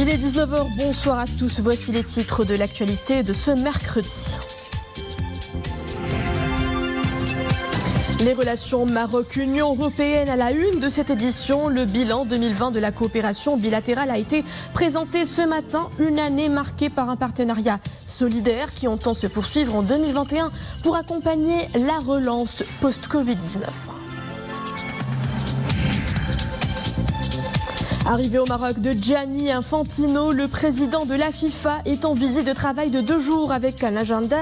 Il est 19h, bonsoir à tous. Voici les titres de l'actualité de ce mercredi. Les relations Maroc-Union européenne à la une de cette édition. Le bilan 2020 de la coopération bilatérale a été présenté ce matin. Une année marquée par un partenariat solidaire qui entend se poursuivre en 2021 pour accompagner la relance post-Covid-19. Arrivé au Maroc de Gianni Infantino, le président de la FIFA est en visite de travail de deux jours avec un agenda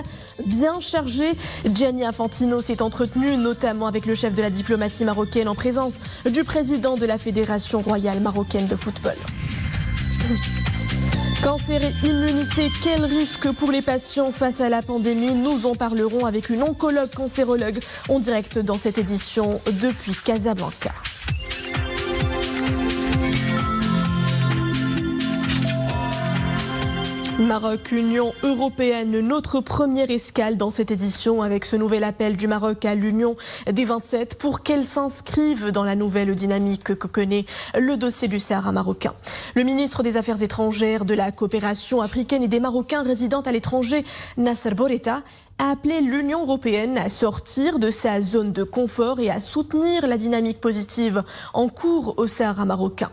bien chargé. Gianni Infantino s'est entretenu notamment avec le chef de la diplomatie marocaine en présence du président de la Fédération royale marocaine de football. Cancer et immunité, quel risque pour les patients face à la pandémie? Nous en parlerons avec une oncologue cancérologue en direct dans cette édition depuis Casablanca. Maroc, Union européenne, notre première escale dans cette édition avec ce nouvel appel du Maroc à l'Union des 27 pour qu'elle s'inscrive dans la nouvelle dynamique que connaît le dossier du Sahara marocain. Le ministre des Affaires étrangères, de la coopération africaine et des Marocains résidant à l'étranger, Nasser Boreta, a appelé l'Union européenne à sortir de sa zone de confort et à soutenir la dynamique positive en cours au Sahara marocain.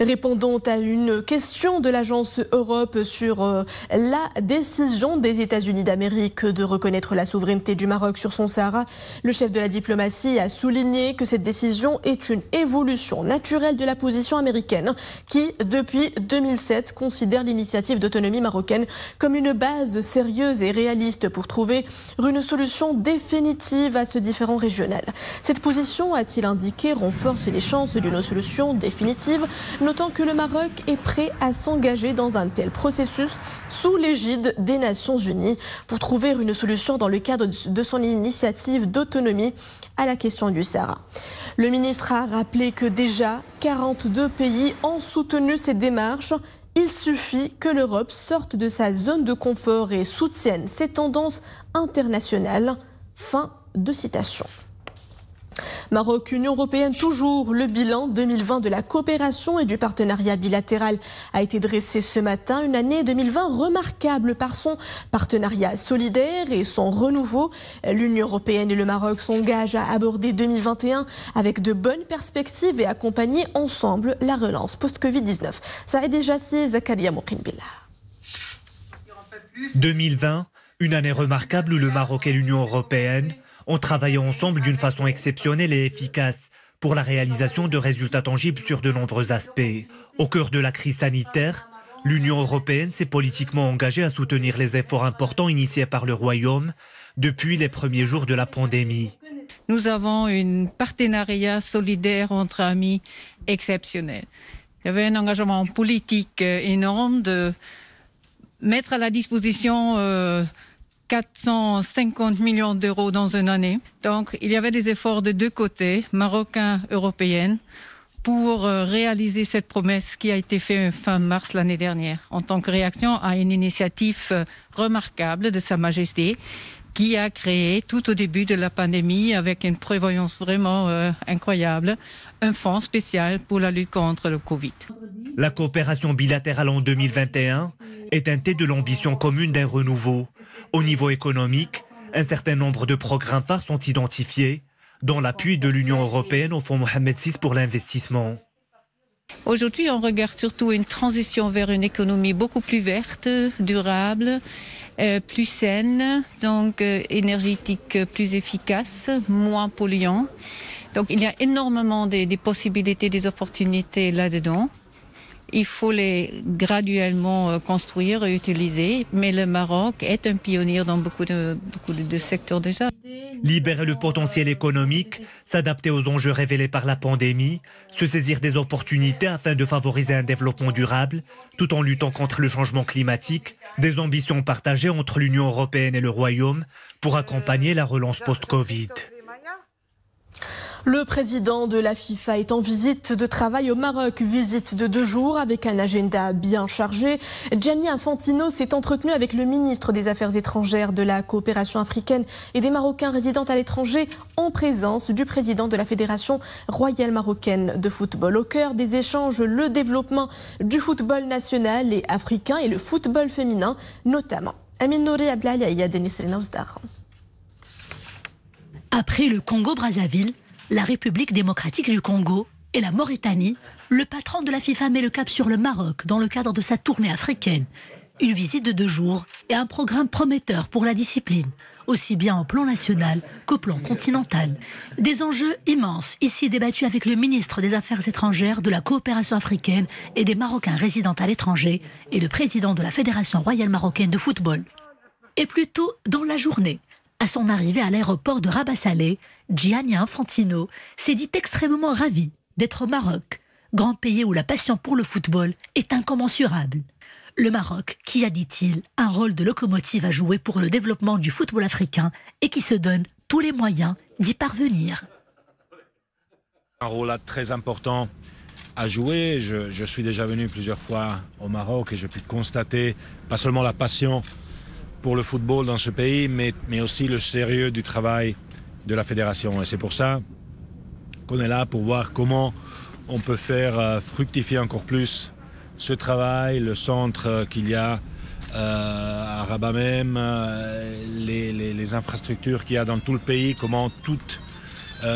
Répondant à une question de l'agence Europe sur euh, la décision des États-Unis d'Amérique de reconnaître la souveraineté du Maroc sur son Sahara, le chef de la diplomatie a souligné que cette décision est une évolution naturelle de la position américaine qui, depuis 2007, considère l'initiative d'autonomie marocaine comme une base sérieuse et réaliste pour trouver une solution définitive à ce différent régional. Cette position, a-t-il indiqué, renforce les chances d'une solution définitive, notant que le Maroc est prêt à s'engager dans un tel processus sous l'égide des Nations Unies pour trouver une solution dans le cadre de son initiative d'autonomie à la question du Sahara. Le ministre a rappelé que déjà 42 pays ont soutenu cette démarche il suffit que l'Europe sorte de sa zone de confort et soutienne ses tendances internationales. Fin de citation. Maroc, Union européenne, toujours le bilan 2020 de la coopération et du partenariat bilatéral a été dressé ce matin. Une année 2020 remarquable par son partenariat solidaire et son renouveau. L'Union européenne et le Maroc s'engagent à aborder 2021 avec de bonnes perspectives et accompagner ensemble la relance post-Covid-19. Ça est déjà Zakaria Moukhinbila. 2020, une année remarquable où le Maroc et l'Union européenne ont travaillé ensemble d'une façon exceptionnelle et efficace pour la réalisation de résultats tangibles sur de nombreux aspects. Au cœur de la crise sanitaire, l'Union européenne s'est politiquement engagée à soutenir les efforts importants initiés par le Royaume depuis les premiers jours de la pandémie. Nous avons un partenariat solidaire entre amis exceptionnel. Il y avait un engagement politique énorme de mettre à la disposition euh, 450 millions d'euros dans une année. Donc, il y avait des efforts de deux côtés, marocains, européens, pour euh, réaliser cette promesse qui a été faite fin mars l'année dernière, en tant que réaction à une initiative euh, remarquable de Sa Majesté qui a créé tout au début de la pandémie, avec une prévoyance vraiment euh, incroyable, un fonds spécial pour la lutte contre le Covid. La coopération bilatérale en 2021 est teintée de l'ambition commune d'un renouveau. Au niveau économique, un certain nombre de programmes phares sont identifiés, dont l'appui de l'Union européenne au Fonds Mohamed VI pour l'investissement. Aujourd'hui, on regarde surtout une transition vers une économie beaucoup plus verte, durable, euh, plus saine, donc euh, énergétique plus efficace, moins polluant. Donc il y a énormément de, des possibilités, des opportunités là-dedans. Il faut les graduellement euh, construire et utiliser, mais le Maroc est un pionnier dans beaucoup de, beaucoup de secteurs déjà. Libérer le potentiel économique, s'adapter aux enjeux révélés par la pandémie, se saisir des opportunités afin de favoriser un développement durable, tout en luttant contre le changement climatique, des ambitions partagées entre l'Union européenne et le Royaume pour accompagner la relance post-Covid. Le président de la FIFA est en visite de travail au Maroc, visite de deux jours avec un agenda bien chargé. Gianni Infantino s'est entretenu avec le ministre des Affaires étrangères de la coopération africaine et des Marocains résidant à l'étranger en présence du président de la Fédération royale marocaine de football. Au cœur des échanges, le développement du football national et africain et le football féminin notamment. Amin Nouri Denis Après le Congo-Brazzaville, la République démocratique du Congo et la Mauritanie, le patron de la FIFA met le cap sur le Maroc dans le cadre de sa tournée africaine. Une visite de deux jours et un programme prometteur pour la discipline, aussi bien au plan national qu'au plan continental. Des enjeux immenses, ici débattus avec le ministre des Affaires étrangères, de la coopération africaine et des Marocains résidant à l'étranger et le président de la Fédération royale marocaine de football. Et plutôt dans la journée, à son arrivée à l'aéroport de Rabat Salé, Gianni Infantino s'est dit extrêmement ravi d'être au Maroc, grand pays où la passion pour le football est incommensurable. Le Maroc, qui a, dit-il, un rôle de locomotive à jouer pour le développement du football africain et qui se donne tous les moyens d'y parvenir. Un rôle très important à jouer. Je, je, suis déjà venu plusieurs fois au Maroc et j'ai pu constater pas seulement la passion pour le football dans ce pays, mais, mais aussi le sérieux du travail de la fédération. Et c'est pour ça qu'on est là pour voir comment on peut faire euh, fructifier encore plus ce travail, le centre euh, qu'il y a euh, à Rabat même, les, les, infrastructures qu'il y a dans tout le pays, comment tout,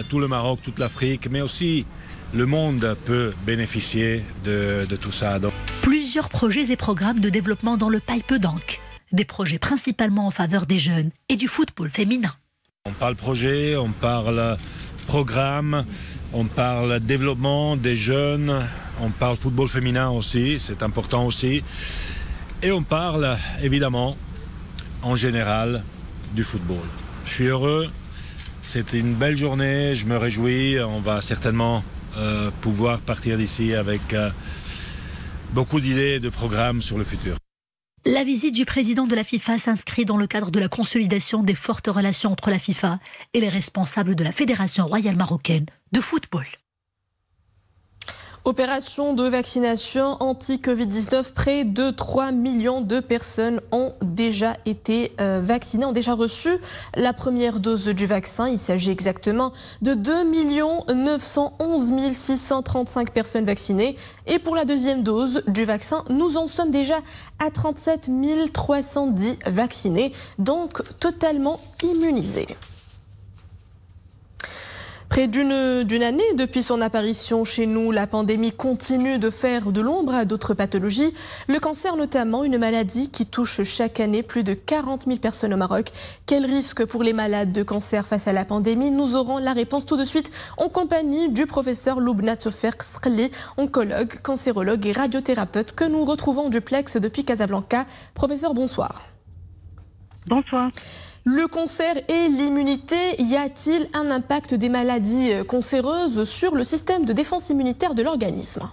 tout le Maroc, toute l'Afrique, mais aussi le monde peut bénéficier de, de tout ça. Plusieurs projets et programmes de développement dans le pipe d'Anc des projets principalement en faveur des jeunes et du football féminin. On parle projet, on parle programme, on parle développement des jeunes, on parle football féminin aussi, c'est important aussi. Et on parle évidemment en général du football. Je suis heureux, c'était une belle journée, je me réjouis, on va certainement euh, pouvoir partir d'ici avec euh, beaucoup d'idées et de programmes sur le futur. La visite du président de la FIFA s'inscrit dans le cadre de la consolidation des fortes relations entre la FIFA et les responsables de la Fédération royale marocaine de football. Opération de vaccination anti-Covid-19, près de 3 millions de personnes ont déjà été euh, vaccinées, ont déjà reçu la première dose du vaccin. Il s'agit exactement de 2 911 635 personnes vaccinées. Et pour la deuxième dose du vaccin, nous en sommes déjà à 37 310 vaccinés, donc totalement immunisés. Près d'une année depuis son apparition chez nous, la pandémie continue de faire de l'ombre à d'autres pathologies. Le cancer notamment, une maladie qui touche chaque année plus de 40 000 personnes au Maroc. Quel risque pour les malades de cancer face à la pandémie? Nous aurons la réponse tout de suite en compagnie du professeur Loubna Tsofer oncologue, cancérologue et radiothérapeute que nous retrouvons en duplex depuis Casablanca. Professeur, bonsoir. Bonsoir. Le cancer et l'immunité, y a-t-il un impact des maladies cancéreuses sur le système de défense immunitaire de l'organisme?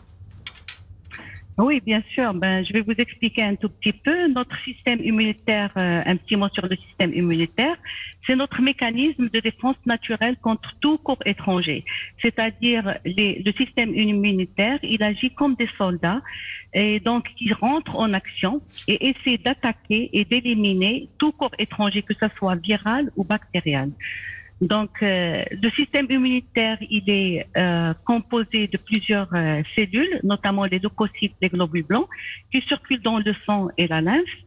Oui, bien sûr. Ben, je vais vous expliquer un tout petit peu. Notre système immunitaire, euh, un petit mot sur le système immunitaire, c'est notre mécanisme de défense naturelle contre tout corps étranger. C'est-à-dire le système immunitaire, il agit comme des soldats et donc il rentre en action et essaie d'attaquer et d'éliminer tout corps étranger, que ce soit viral ou bactérial. Donc, euh, le système immunitaire, il est euh, composé de plusieurs euh, cellules, notamment les leucocytes, les globules blancs, qui circulent dans le sang et la lymphe.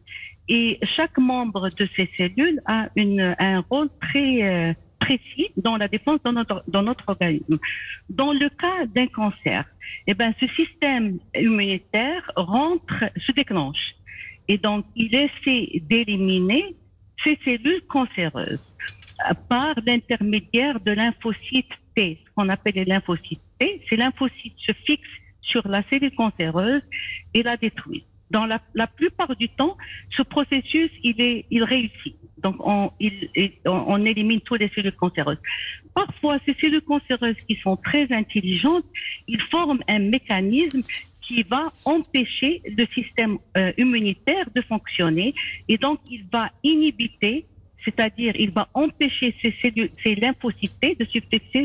Et chaque membre de ces cellules a un rôle très précis dans la défense de notre, dans notre organisme. Dans le cas d'un cancer, eh ben, ce système immunitaire rentre, se déclenche. Et donc, il essaie d'éliminer ces cellules cancéreuses par l'intermédiaire de lymphocytes T, qu'on appelle les lymphocytes T. Ces lymphocytes se fixent sur la cellule cancéreuse et la détruisent. Dans la, plupart du temps, ce processus, il, est, il réussit. Donc, on, on élimine toutes les cellules cancéreuses. Parfois, ces cellules cancéreuses qui sont très intelligentes, ils forment un mécanisme qui va empêcher le système euh, immunitaire de fonctionner et donc il va inhibiter c'est-à-dire il va empêcher ces, cellules, ces lymphocytes de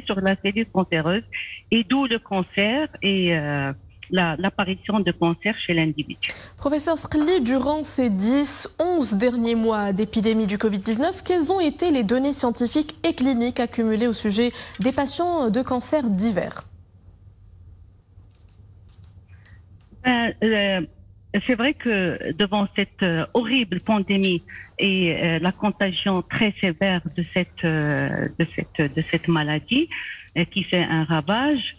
sur la cellule cancéreuse et d'où le cancer et euh, l'apparition de cancer chez l'individu. Professeur Skli, durant ces 10, 11 derniers mois d'épidémie du Covid-19, quelles ont été les données scientifiques et cliniques accumulées au sujet des patients de cancer divers? Ben, euh, c'est vrai que devant cette euh, horrible pandémie et euh, la contagion très sévère de cette euh, maladie qui fait un ravage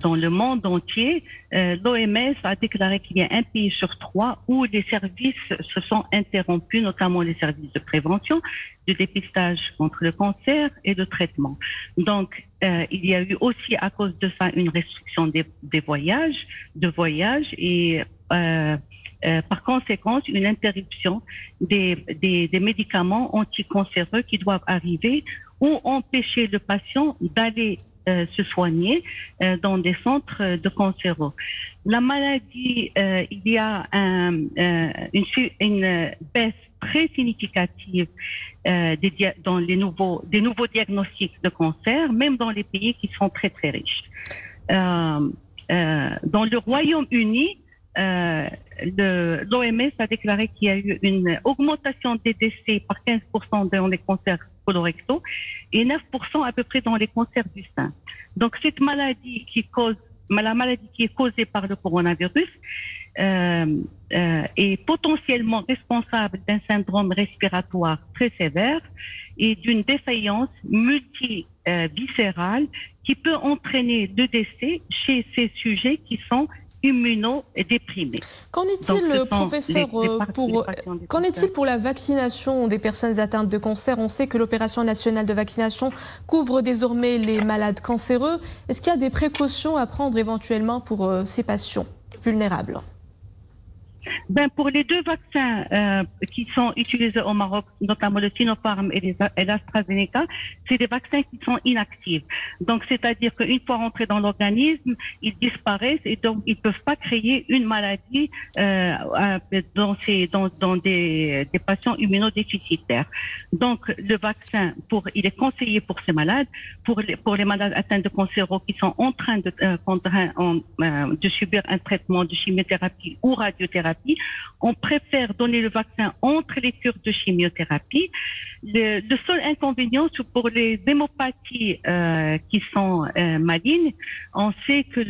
dans le monde entier, l'OMS a déclaré qu'il y a un pays sur trois où les services se sont interrompus, notamment les services de prévention, de dépistage contre le cancer et de traitement. Donc, il y a eu aussi à cause de ça une restriction des, voyages, de voyages et par conséquent une interruption des, des, des, médicaments anticancéreux qui doivent arriver ou empêcher le patient d'aller euh, se soigner euh, dans des centres de cancéreux. La maladie, il y a un, une, une, baisse très significative des, dans les nouveaux, des nouveaux diagnostics de cancer, même dans les pays qui sont très très riches. dans le Royaume-Uni, euh, l'OMS a déclaré qu'il y a eu une augmentation des décès par 15% dans les cancers colorectaux et 9% à peu près dans les cancers du sein. Donc cette maladie qui cause, la maladie qui est causée par le coronavirus euh, euh, est potentiellement responsable d'un syndrome respiratoire très sévère et d'une défaillance multiviscérale qui peut entraîner le décès chez ces sujets qui sont immunodéprimés. Qu'en est-il, professeur, euh, pour, qu'en est-il pour la vaccination des personnes atteintes de cancer? On sait que l'opération nationale de vaccination couvre désormais les malades cancéreux. Est-ce qu'il y a des précautions à prendre éventuellement pour euh, ces patients vulnérables? Ben, Pour les deux vaccins euh, qui sont utilisés au Maroc, notamment le Sinopharm et, l'AstraZeneca, c'est des vaccins qui sont inactifs. Donc, c'est-à-dire qu'une fois rentrés dans l'organisme, ils disparaissent et donc ils ne peuvent pas créer une maladie euh, dans, des, des, patients immunodéficitaires. Donc, le vaccin, pour, il est conseillé pour ces malades, pour les, les malades atteints de cancer qui sont en train euh, de subir un traitement de chimiothérapie ou radiothérapie on préfère donner le vaccin entre les cures de chimiothérapie. Le, seul inconvénient, c'est pour les hémopathies euh, qui sont euh, malignes, on sait que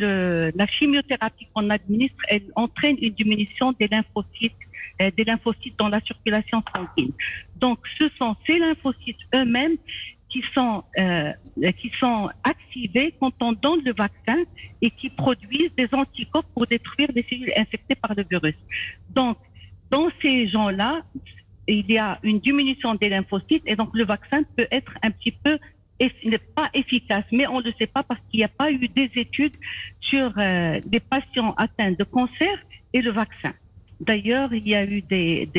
la chimiothérapie qu'on administre, entraîne une diminution des lymphocytes euh, des lymphocytes dans la circulation sanguine. Donc, ce sont ces lymphocytes eux-mêmes qui sont, euh, qui sont activés quand on donne le vaccin et qui produisent des anticorps pour détruire les cellules infectées par le virus. Donc, dans ces gens-là, il y a une diminution des lymphocytes et donc le vaccin peut être un petit peu n'est pas efficace, mais on ne le sait pas parce qu'il n'y a pas eu des études sur euh, des patients atteints de cancer et le vaccin. D'ailleurs, il y a eu des,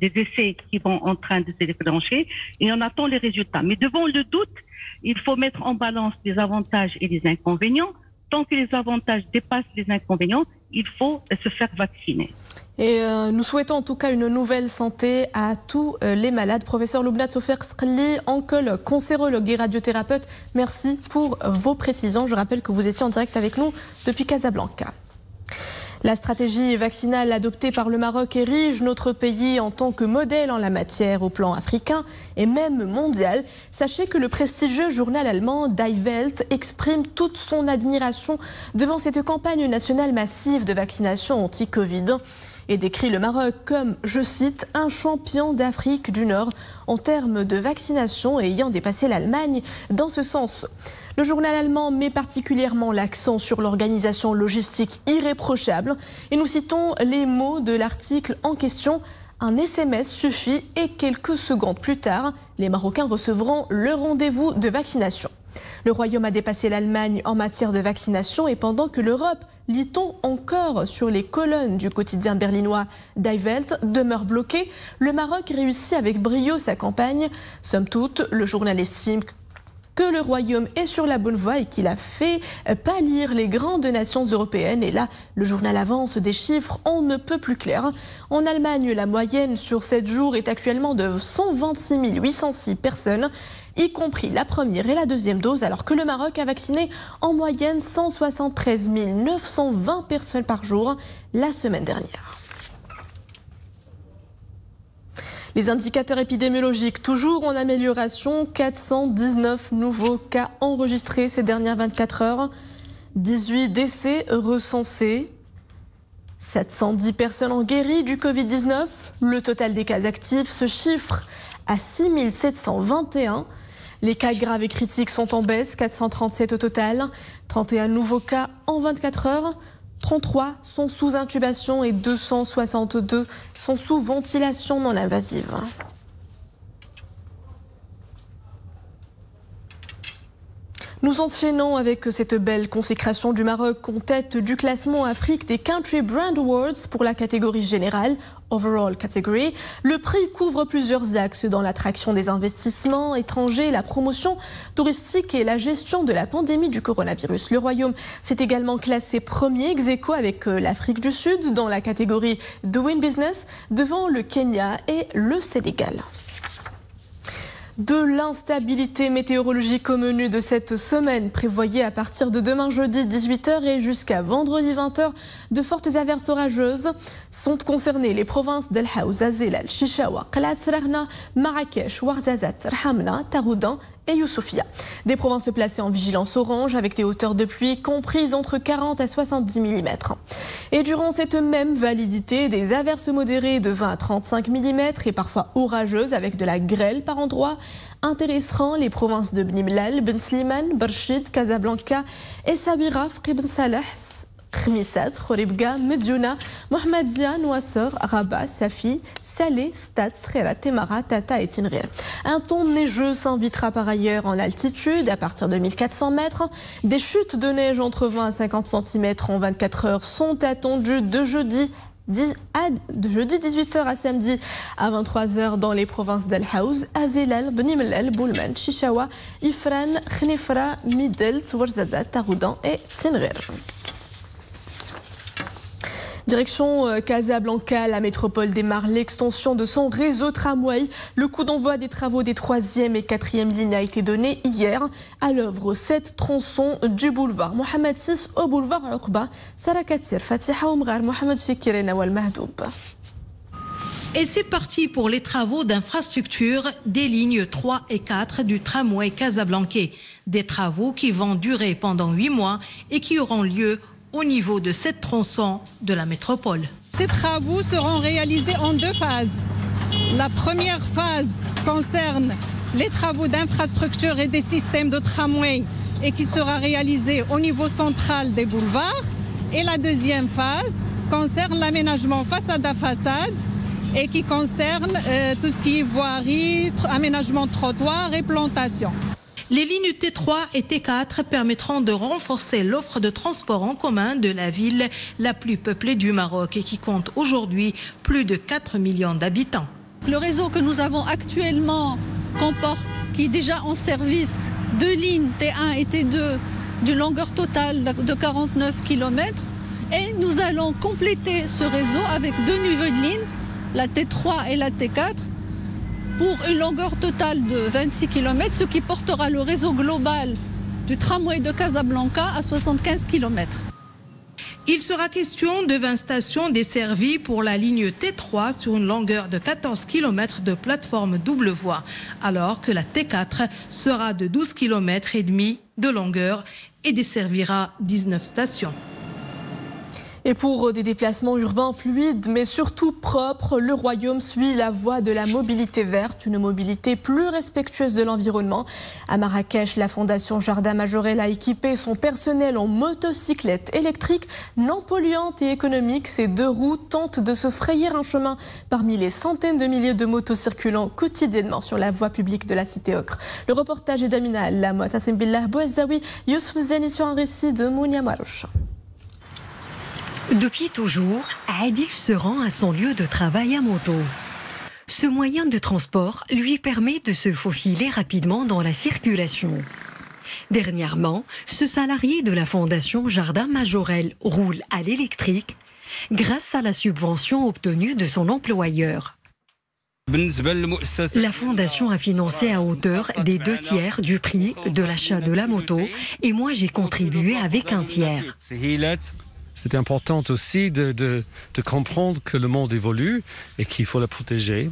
essais qui vont en train de se déclencher et on attend les résultats. Mais devant le doute, il faut mettre en balance les avantages et les inconvénients. Tant que les avantages dépassent les inconvénients, il faut se faire vacciner. Et euh, nous souhaitons en tout cas une nouvelle santé à tous euh, les malades. Professeur Loubnat Sofer oncologue, cancérologue et radiothérapeute, merci pour vos précisions. Je rappelle que vous étiez en direct avec nous depuis Casablanca. La stratégie vaccinale adoptée par le Maroc érige notre pays en tant que modèle en la matière au plan africain et même mondial. Sachez que le prestigieux journal allemand Die Welt exprime toute son admiration devant cette campagne nationale massive de vaccination anti-Covid et décrit le Maroc comme, je cite, un champion d'Afrique du Nord en termes de vaccination ayant dépassé l'Allemagne dans ce sens. Le journal allemand met particulièrement l'accent sur l'organisation logistique irréprochable et nous citons les mots de l'article en question. Un SMS suffit et quelques secondes plus tard, les Marocains recevront le rendez-vous de vaccination. Le Royaume a dépassé l'Allemagne en matière de vaccination et pendant que l'Europe, lit-on encore sur les colonnes du quotidien berlinois Die Welt, demeure bloquée, le Maroc réussit avec brio sa campagne. Somme toute, le journal estime que le Royaume est sur la bonne voie et qu'il a fait pâlir les grandes nations européennes. Et là, le journal avance des chiffres, on ne peut plus clair. En Allemagne, la moyenne sur 7 jours est actuellement de 126 806 personnes y compris la première et la deuxième dose, alors que le Maroc a vacciné en moyenne 173 920 personnes par jour la semaine dernière. Les indicateurs épidémiologiques toujours en amélioration. 419 nouveaux cas enregistrés ces dernières 24 heures. 18 décès recensés. 710 personnes ont guéri du Covid-19. Le total des cas actifs se chiffre à 6721. Les cas graves et critiques sont en baisse, 437 au total, 31 nouveaux cas en 24 heures. 33 sont sous intubation et 262 sont sous ventilation non invasive. Nous enchaînons avec cette belle consécration du Maroc en tête du classement Afrique des Country Brand Awards pour la catégorie générale, Le prix couvre plusieurs axes dans l'attraction des investissements étrangers, la promotion touristique et la gestion de la pandémie du coronavirus. Le Royaume s'est également classé premier ex aequo avec euh, l'Afrique du Sud dans la catégorie Doing Business devant le Kenya et le Sénégal de l'instabilité météorologique au menu de cette semaine. Prévoyez à partir de demain jeudi 18h et jusqu'à vendredi 20h, de fortes averses orageuses sont concernées les provinces d'El Haouz, Azelal, Chichawa, Qalat Marrakech, Ouarzazate, Rhamna, Taroudan et Youssoufia. Des provinces placées en vigilance orange avec des hauteurs de pluie comprises entre 40 à 70 mm. Et durant cette même validité, des averses modérées de 20 à 35 mm et parfois orageuses avec de la grêle par endroits intéresseront les provinces de Bnimlal, Ben Sliman, Barchid, Casablanca et Sabira, Ben Salah, Khmisat, Khoribga, Medjouna, Mohammedia, Nouassor, Rabat, Safi, Salé, Stade, Srera, Temara, Tata et Tinrir. Un ton neigeux s'invitera par ailleurs en altitude à partir de 1400 mètres. Des chutes de neige entre 20 à 50 cm en 24 heures sont attendues de jeudi de jeudi 18h à samedi à 23h dans les provinces d'Al Haouz, Azilal, Benimlel, Boulman, Chichawa, Ifran, Khnifra, Midelt, Ouarzazat, Taroudan et Tinrir. Direction euh, Casablanca, la métropole démarre l'extension de son réseau tramway. Le coup d'envoi des travaux des troisième et quatrième lignes a été donné hier à l'œuvre 7 tronçons du boulevard Mohamed VI au boulevard Uqba. Sarakatir, Fatiha Omrar, Mohamed Shikir et. Et c'est parti pour les travaux d'infrastructure des lignes 3 et 4 du tramway Casablanca. Des travaux qui vont durer pendant 8 mois et qui auront lieu au niveau de cette tronçon de la métropole. Ces travaux seront réalisés en deux phases. La première phase concerne les travaux d'infrastructure et des systèmes de tramway et qui sera réalisée au niveau central des boulevards. Et la deuxième phase concerne l'aménagement façade à façade et qui concerne euh, tout ce qui est voirie, aménagement trottoir et plantation. Les lignes T3 et T4 permettront de renforcer l'offre de transport en commun de la ville la plus peuplée du Maroc et qui compte aujourd'hui plus de 4 millions d'habitants. Le réseau que nous avons actuellement comporte, qui est déjà en service, deux lignes T1 et T2 d'une longueur totale de 49 km. Et nous allons compléter ce réseau avec deux nouvelles lignes, la T3 et la T4, pour une longueur totale de 26 km, ce qui portera le réseau global du tramway de Casablanca à 75 km. Il sera question de 20 stations desservies pour la ligne T3 sur une longueur de 14 km de plateforme double voie, alors que la T4 sera de 12 km et demi de longueur et desservira 19 stations. Et pour des déplacements urbains fluides, mais surtout propres, le Royaume suit la voie de la mobilité verte, une mobilité plus respectueuse de l'environnement. À Marrakech, la Fondation Jardin Majorel a équipé son personnel en motocyclettes électriques non polluantes et économiques. Ces deux roues tentent de se frayer un chemin parmi les centaines de milliers de motos circulant quotidiennement sur la voie publique de la cité ocre. Le reportage est d'Amina Youssouf Zeni sur un récit de Mounia. Depuis toujours, Adil se rend à son lieu de travail à moto. Ce moyen de transport lui permet de se faufiler rapidement dans la circulation. Dernièrement, ce salarié de la Fondation Jardin Majorel roule à l'électrique grâce à la subvention obtenue de son employeur. La fondation a financé à hauteur des deux tiers du prix de l'achat de la moto et moi j'ai contribué avec un tiers. C'est important aussi de, de, comprendre que le monde évolue et qu'il faut le protéger.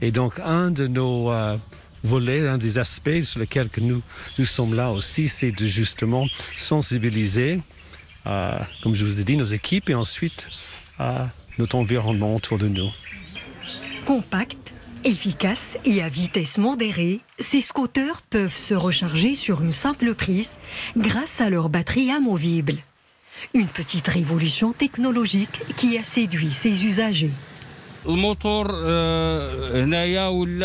Et donc un de nos euh, volets, un des aspects sur lesquels nous, nous sommes là aussi, c'est de justement sensibiliser, euh, comme je vous ai dit, nos équipes et ensuite à notre environnement autour de nous. Compact, efficace et à vitesse modérée, ces scooters peuvent se recharger sur une simple prise grâce à leur batterie amovible. Une petite révolution technologique qui a séduit ses usagers. Euh,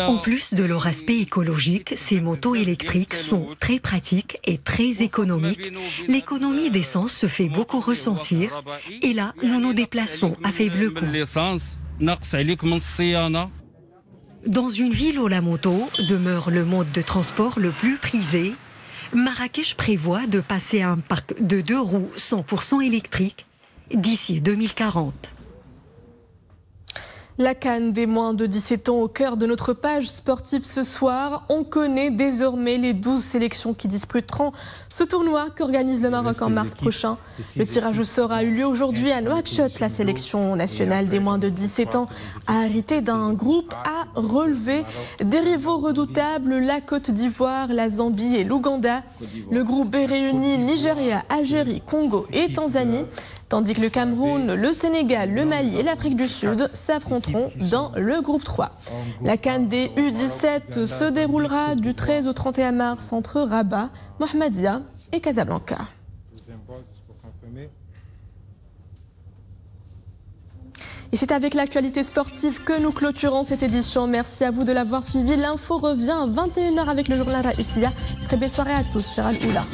en plus de leur aspect écologique, ces motos électriques sont très pratiques et très économiques. L'économie d'essence se fait beaucoup ressentir et là, nous nous déplaçons à faible coût. Dans une ville où la moto demeure le mode de transport le plus prisé, Marrakech prévoit de passer à un parc de deux roues 100% électriques d'ici 2040. La canne des moins de 17 ans au cœur de notre page sportive ce soir. On connaît désormais les 12 sélections qui disputeront ce tournoi qu'organise le Maroc en mars prochain. Le tirage au sort a eu lieu aujourd'hui à Nouakchott. La sélection nationale des moins de 17 ans a hérité d'un groupe à relever des rivaux redoutables, la Côte d'Ivoire, la Zambie et l'Ouganda. Le groupe B réunit Nigeria, Algérie, Congo et Tanzanie tandis que le Cameroun, le Sénégal, le Mali et l'Afrique du Sud s'affronteront dans le groupe 3. La Cannes des U17 se déroulera du 13 au 31 mars entre Rabat, Mohamedia et Casablanca. Et c'est avec l'actualité sportive que nous clôturons cette édition. Merci à vous de l'avoir suivi. L'info revient à 21h avec le journal Raïsia. Très belle soirée à tous. Cher Oula.